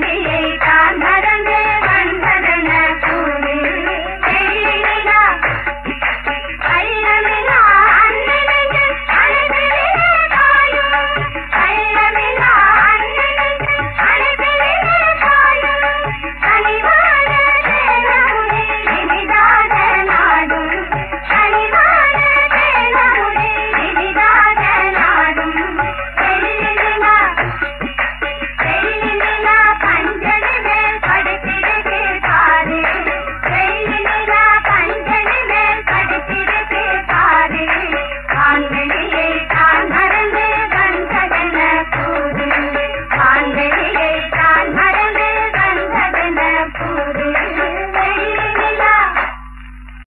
Bring